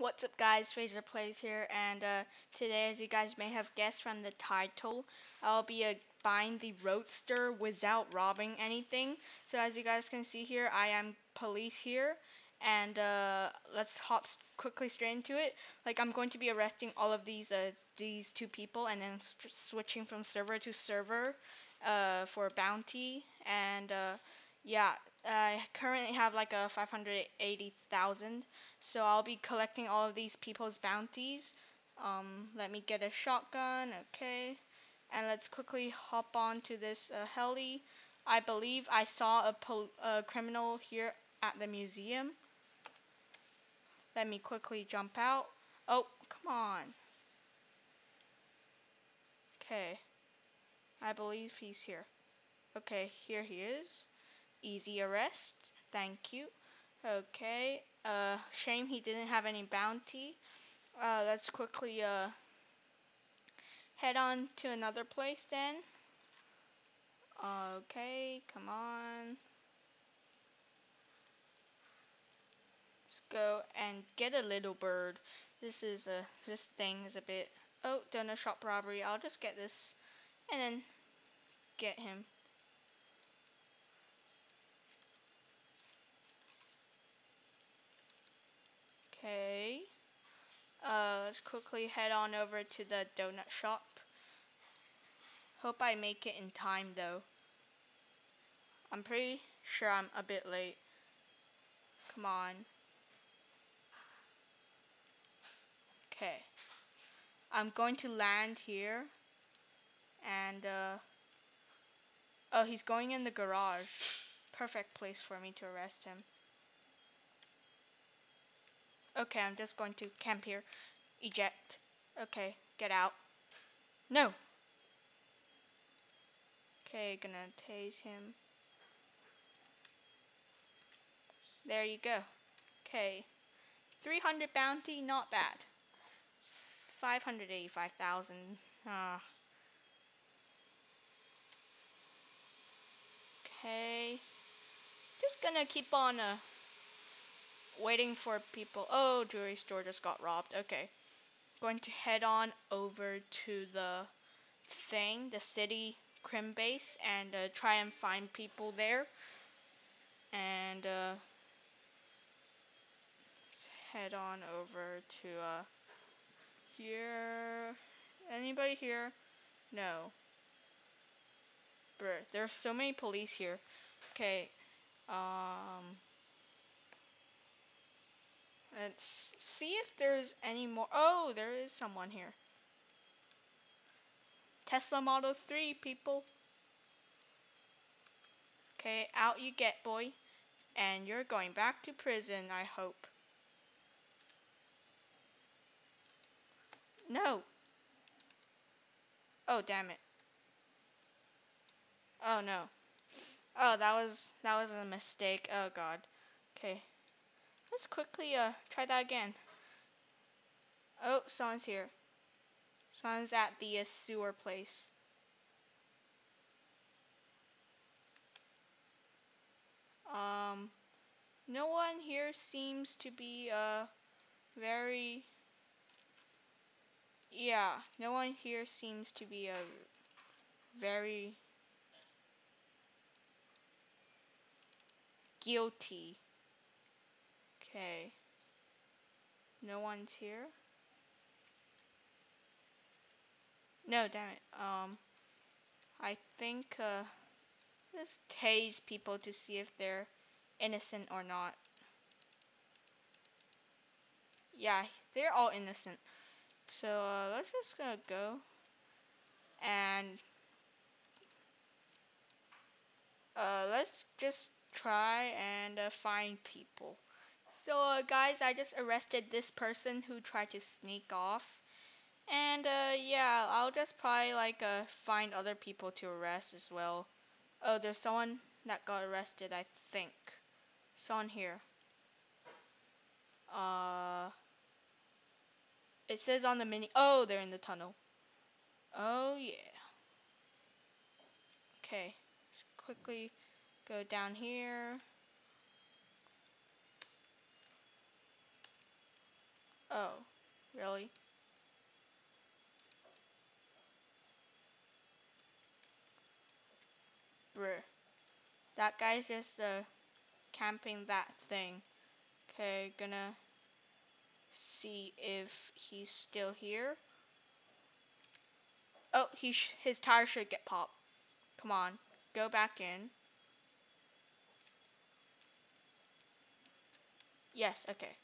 What's up guys, Fazer Plays here, and uh, today as you guys may have guessed from the title, I'll be uh, buying the Roadster without robbing anything. So as you guys can see here, I am police here, and uh, let's hop quickly straight into it. Like I'm going to be arresting all of these uh, these two people and then switching from server to server uh, for bounty, and uh, yeah, I currently have like a 580,000 so I'll be collecting all of these people's bounties. Um, let me get a shotgun okay. And let's quickly hop on to this uh, heli. I believe I saw a, a criminal here at the museum. Let me quickly jump out. Oh come on. Okay. I believe he's here. Okay here he is. Easy arrest. Thank you. Okay. Uh, shame he didn't have any bounty. Uh, let's quickly uh, head on to another place then. Okay, come on. Let's go and get a little bird. This is a this thing is a bit. Oh, done a shop robbery. I'll just get this, and then get him. Okay. Uh, let's quickly head on over to the donut shop. Hope I make it in time though. I'm pretty sure I'm a bit late. Come on. Okay. I'm going to land here. And, uh... Oh, he's going in the garage. Perfect place for me to arrest him. Okay, I'm just going to camp here. Eject. Okay, get out. No! Okay, gonna tase him. There you go. Okay. 300 bounty, not bad. 585,000. Ah. Okay. Just gonna keep on uh, waiting for people. Oh, jewelry store just got robbed. Okay. Going to head on over to the thing, the city crim base, and uh, try and find people there. And uh, let's head on over to uh, here. Anybody here? No. Bruh, there are so many police here. Okay. Um. Let's see if there's any more. Oh, there is someone here. Tesla Model 3, people. Okay, out you get, boy. And you're going back to prison, I hope. No. Oh, damn it. Oh, no. Oh, that was, that was a mistake. Oh, God. Okay. Let's quickly uh try that again. Oh, someone's here. Someone's at the uh, sewer place. Um, no one here seems to be uh very. Yeah, no one here seems to be a uh, very guilty. Okay. No one's here. No, damn it. Um, I think, uh, let's tase people to see if they're innocent or not. Yeah, they're all innocent. So, uh, let's just gonna go. And, uh, let's just try and uh, find people. So, uh, guys, I just arrested this person who tried to sneak off. And, uh, yeah, I'll just probably, like, uh, find other people to arrest as well. Oh, there's someone that got arrested, I think. Someone here. Uh, it says on the mini. Oh, they're in the tunnel. Oh, yeah. Okay. Just quickly go down here. Oh, really? Bruh. That guy's just uh, camping that thing. Okay, gonna see if he's still here. Oh, he his tire should get popped. Come on, go back in. Yes, okay.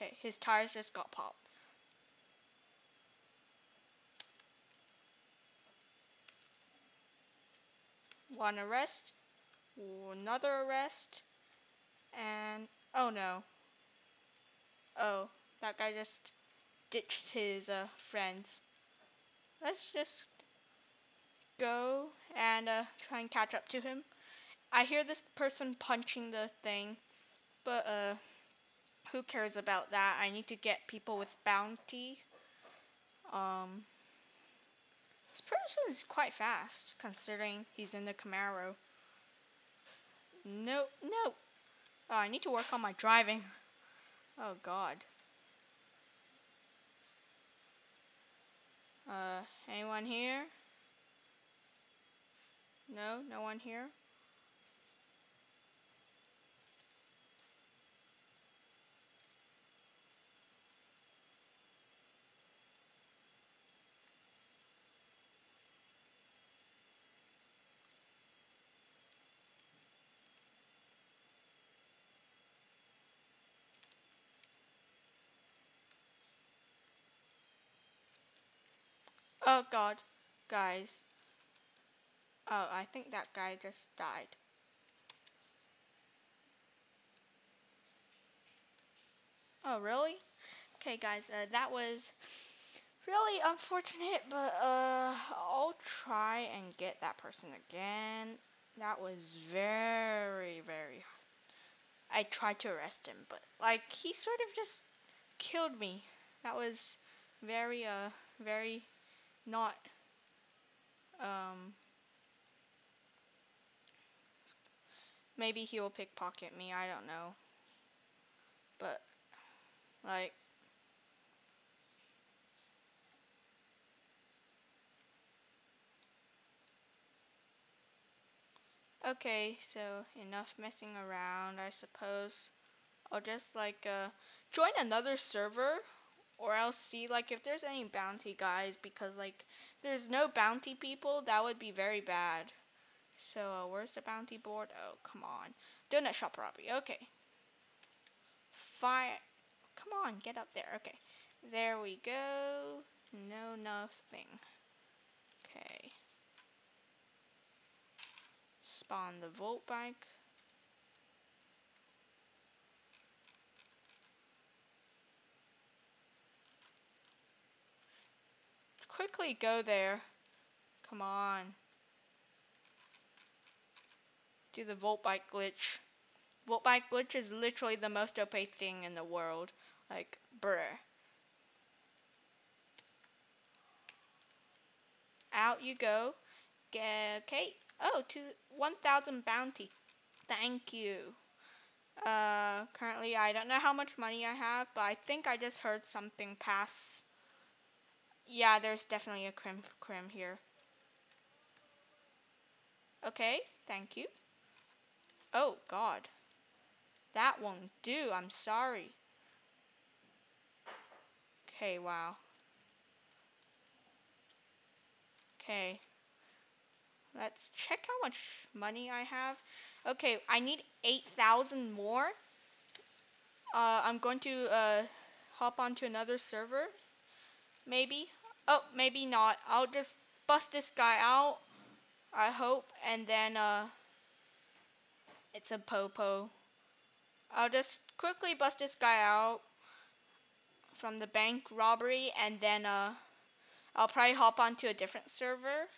Okay, his tires just got popped. One arrest, another arrest, and oh no. Oh, that guy just ditched his uh, friends. Let's just go and uh, try and catch up to him. I hear this person punching the thing, but uh, who cares about that? I need to get people with bounty. Um, this person is quite fast, considering he's in the Camaro. No, no. Oh, I need to work on my driving. Oh, God. Uh, anyone here? No, no one here? Oh god, guys. Oh, I think that guy just died. Oh, really? Okay, guys, uh, that was really unfortunate, but uh, I'll try and get that person again. That was very, very I tried to arrest him, but like he sort of just killed me. That was very, uh, very not um maybe he'll pickpocket me, I don't know. But like Okay, so enough messing around, I suppose. I'll just like uh join another server or else see like if there's any bounty guys because like there's no bounty people that would be very bad. So uh, where's the bounty board? Oh come on. Donut shop robbery okay. Fire come on get up there okay. There we go. No nothing. Okay. Spawn the volt bike quickly go there. Come on. Do the volt bike glitch. Volt bike glitch is literally the most OP thing in the world. Like, bruh. Out you go. Get, okay. Oh, to 1,000 bounty. Thank you. Uh, currently, I don't know how much money I have, but I think I just heard something pass yeah, there's definitely a crim, crim here. Okay, thank you. Oh, God. That won't do. I'm sorry. Okay, wow. Okay. Let's check how much money I have. Okay, I need 8,000 more. Uh, I'm going to uh, hop onto another server. Maybe. Oh, maybe not. I'll just bust this guy out. I hope. And then, uh, it's a popo. I'll just quickly bust this guy out from the bank robbery. And then, uh, I'll probably hop onto a different server.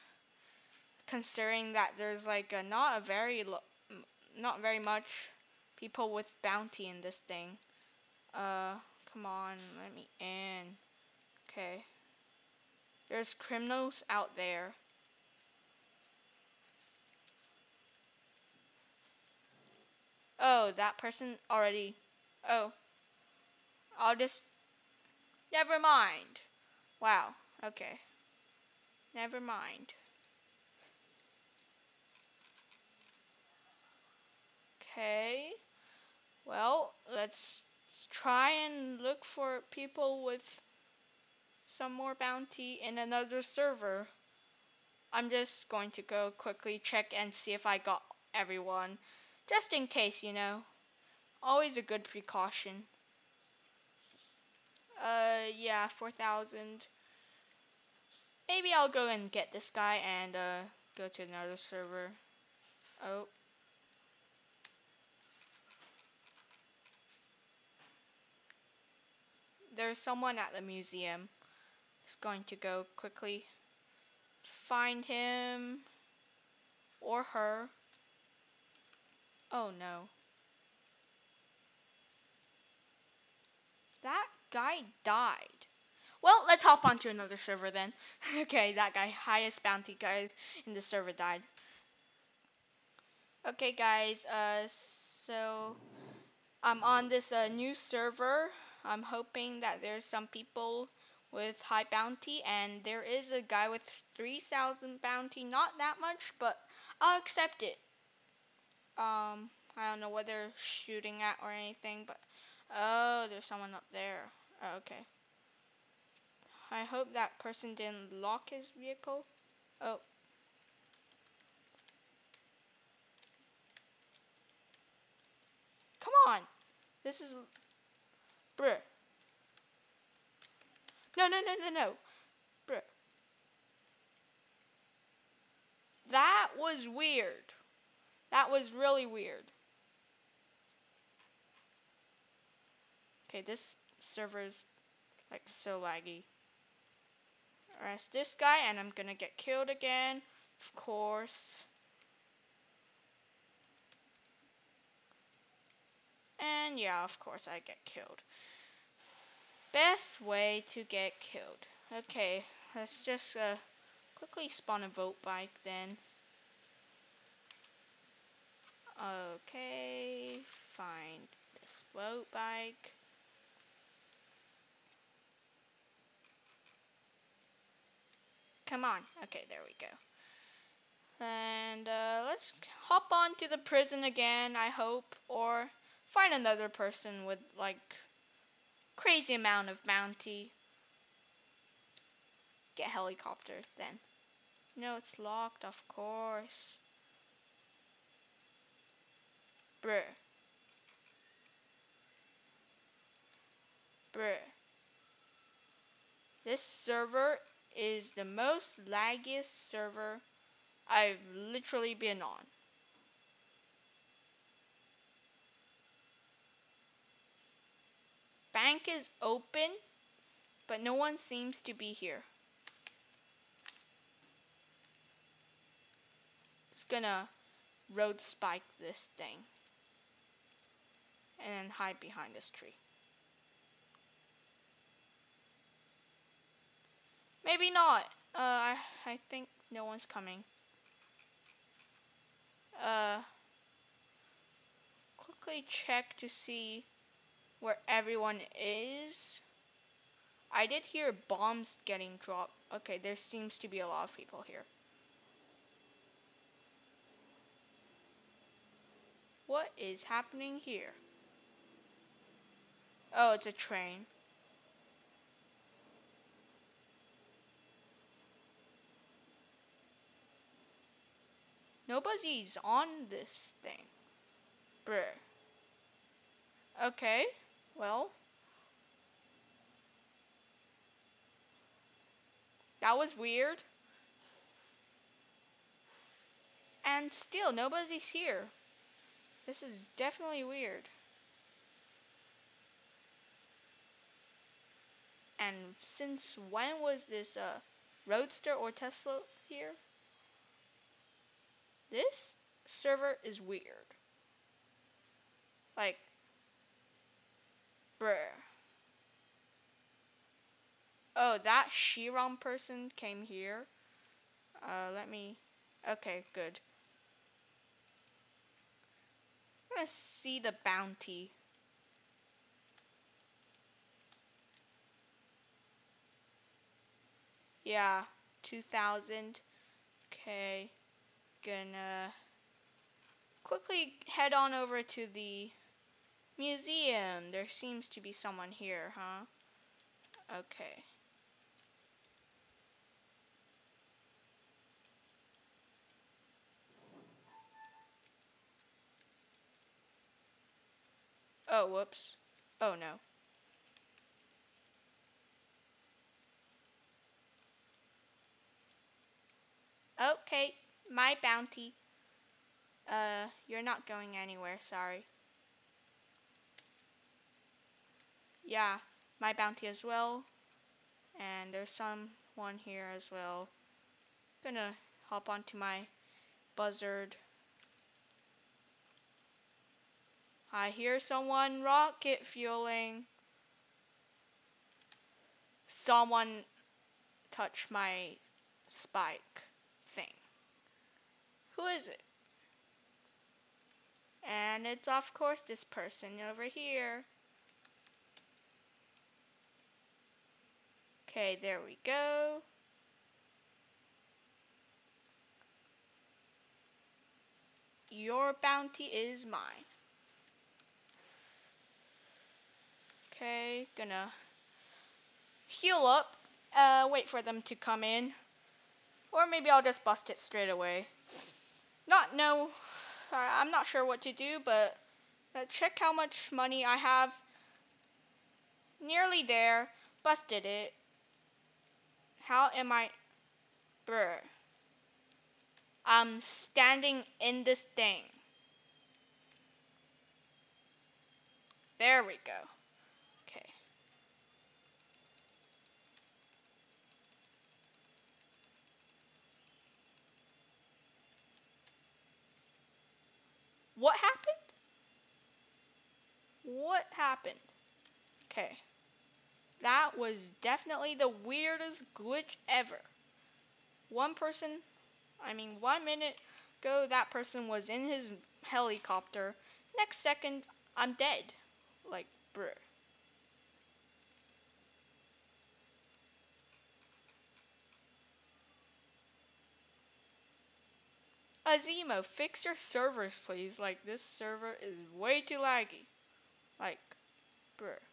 Considering that there's, like, a, not a very, not very much people with bounty in this thing. Uh, come on, let me in. Okay. There's criminals out there. Oh, that person already Oh. I'll just... Never mind. Wow. Okay. Never mind. Okay. Well, let's try and look for people with some more bounty in another server. I'm just going to go quickly check and see if I got everyone. Just in case, you know. Always a good precaution. Uh, yeah, 4,000. Maybe I'll go and get this guy and, uh, go to another server. Oh. There's someone at the museum. Just going to go quickly find him or her. Oh no. That guy died. Well, let's hop onto another server then. okay, that guy, highest bounty guy in the server died. Okay, guys, uh, so I'm on this uh, new server. I'm hoping that there's some people with high bounty, and there is a guy with 3,000 bounty. Not that much, but I'll accept it. Um, I don't know what they're shooting at or anything, but oh, there's someone up there. Oh, okay. I hope that person didn't lock his vehicle. Oh. Come on. This is... Bruh. No, no, no, no, no. Bro. That was weird. That was really weird. Okay, this server is like so laggy. Arrest this guy and I'm gonna get killed again. Of course. And yeah, of course I get killed. Best way to get killed. Okay, let's just uh, quickly spawn a volt bike then. Okay, find this volt bike. Come on. Okay, there we go. And uh, let's hop on to the prison again, I hope, or find another person with like crazy amount of bounty. Get helicopter then. No, it's locked, of course. Bruh. Bruh. This server is the most laggiest server I've literally been on. Bank is open, but no one seems to be here. Just gonna road spike this thing and then hide behind this tree. Maybe not. Uh, I, I think no one's coming. Uh, quickly check to see where everyone is. I did hear bombs getting dropped. Okay, there seems to be a lot of people here. What is happening here? Oh, it's a train. Nobody's on this thing. Bruh. Okay, well. That was weird. And still, nobody's here. This is definitely weird. And since when was this uh, Roadster or Tesla here? This server is weird. Like, Bruh. Oh, that Shiron person came here. Uh, let me... Okay, good. Let's see the bounty. Yeah, 2,000. Okay, gonna quickly head on over to the museum. There seems to be someone here, huh? Okay. Oh, whoops. Oh, no. Okay, my bounty. Uh, you're not going anywhere, sorry. Yeah, my bounty as well. And there's someone here as well. Gonna hop onto my buzzard. I hear someone rocket fueling. Someone touch my spike thing. Who is it? And it's of course this person over here. Okay, there we go. Your bounty is mine. Okay, gonna heal up. Uh, wait for them to come in. Or maybe I'll just bust it straight away. Not know, I'm not sure what to do, but uh, check how much money I have. Nearly there. Busted it. How am I? Brr. I'm standing in this thing. There we go. Okay. What happened? What happened? Okay. That was definitely the weirdest glitch ever. One person, I mean, one minute ago, that person was in his helicopter. Next second, I'm dead. Like, bruh. Asimo, fix your servers, please. Like, this server is way too laggy. Like, bruh.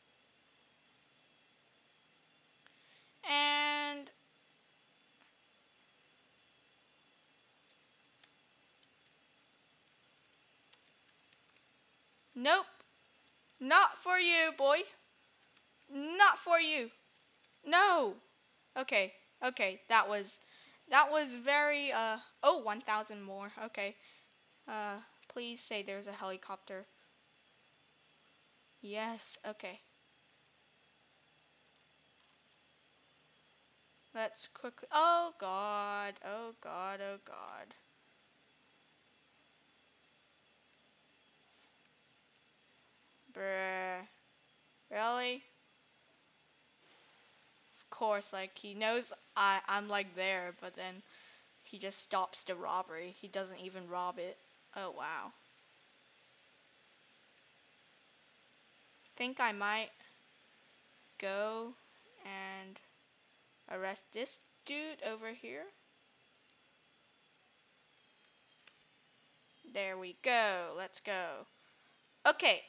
And... Nope. Not for you, boy. Not for you. No. Okay, okay, that was that was very, uh, oh, 1,000 more. Okay. Uh, please say there's a helicopter. Yes, okay. Let's quickly, oh god, oh god, oh god. Bruh. Really? Of course, like he knows I I'm like there, but then he just stops the robbery. He doesn't even rob it. Oh wow. Think I might go and arrest this dude over here. There we go. Let's go. Okay.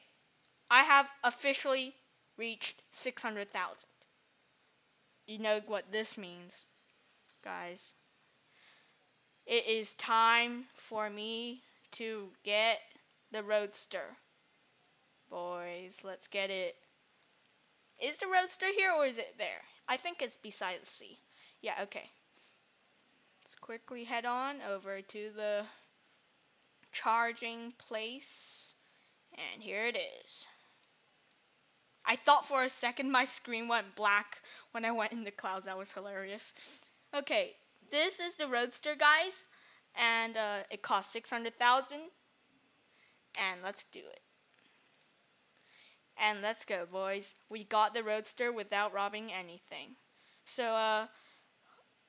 I have officially reached 600,000 you know what this means, guys. It is time for me to get the Roadster. Boys, let's get it. Is the Roadster here or is it there? I think it's beside the sea. Yeah, okay. Let's quickly head on over to the charging place. And here it is. I thought for a second my screen went black when I went in the clouds. That was hilarious. Okay, this is the Roadster, guys, and uh, it costs 600000 And let's do it. And let's go, boys. We got the Roadster without robbing anything. So, uh,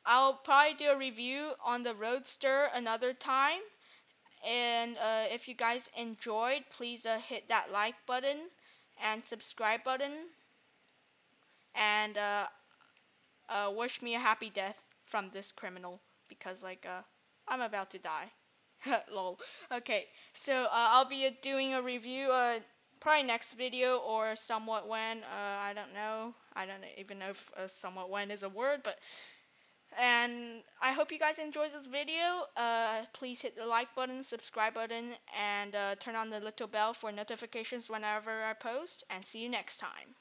I'll probably do a review on the Roadster another time. And uh, if you guys enjoyed, please uh, hit that like button and subscribe button and uh, uh, wish me a happy death. from this criminal because like uh, I'm about to die. Lol. Okay, so uh, I'll be doing a review uh, probably next video or somewhat when. Uh, I don't know. I don't even know if uh, somewhat when is a word, but and I hope you guys enjoyed this video. Uh, please hit the like button, subscribe button, and uh, turn on the little bell for notifications whenever I post. And see you next time.